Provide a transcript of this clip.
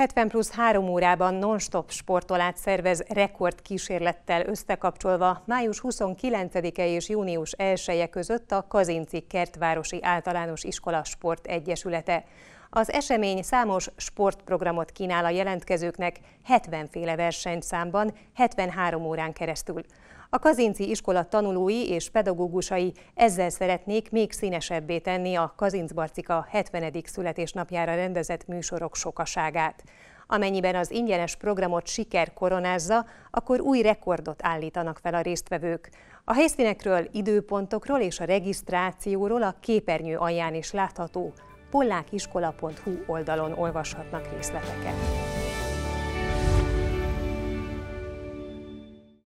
70 plusz 3 órában non-stop sportolát szervez rekord kísérlettel összekapcsolva május 29-e és június 1-e között a Kazinci Kertvárosi Általános Iskola Sport Egyesülete. Az esemény számos sportprogramot kínál a jelentkezőknek 70 féle versenyszámban 73 órán keresztül. A Kazinci iskola tanulói és pedagógusai ezzel szeretnék még színesebbé tenni a Kazincbarcika 70. születésnapjára rendezett műsorok sokaságát. Amennyiben az ingyenes programot siker koronázza, akkor új rekordot állítanak fel a résztvevők. A helyszínekről, időpontokról és a regisztrációról a képernyő alján is látható pollákiskola.hu oldalon olvashatnak részleteket.